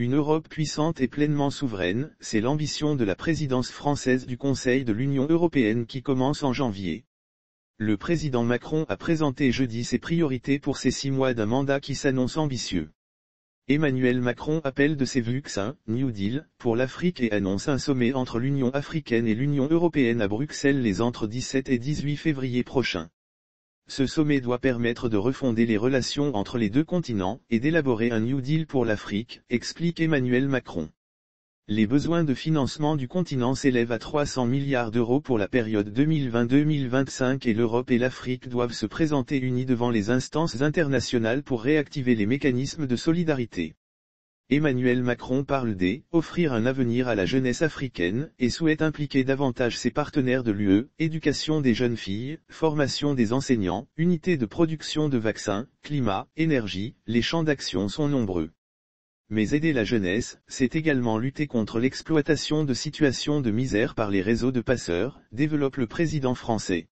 Une Europe puissante et pleinement souveraine, c'est l'ambition de la présidence française du Conseil de l'Union européenne qui commence en janvier. Le président Macron a présenté jeudi ses priorités pour ces six mois d'un mandat qui s'annonce ambitieux. Emmanuel Macron appelle de ses vues un New Deal pour l'Afrique et annonce un sommet entre l'Union africaine et l'Union européenne à Bruxelles les entre 17 et 18 février prochains. Ce sommet doit permettre de refonder les relations entre les deux continents et d'élaborer un New Deal pour l'Afrique, explique Emmanuel Macron. Les besoins de financement du continent s'élèvent à 300 milliards d'euros pour la période 2020-2025 et l'Europe et l'Afrique doivent se présenter unis devant les instances internationales pour réactiver les mécanismes de solidarité. Emmanuel Macron parle des « offrir un avenir à la jeunesse africaine » et souhaite impliquer davantage ses partenaires de l'UE, éducation des jeunes filles, formation des enseignants, unité de production de vaccins, climat, énergie, les champs d'action sont nombreux. Mais aider la jeunesse, c'est également lutter contre l'exploitation de situations de misère par les réseaux de passeurs, développe le président français.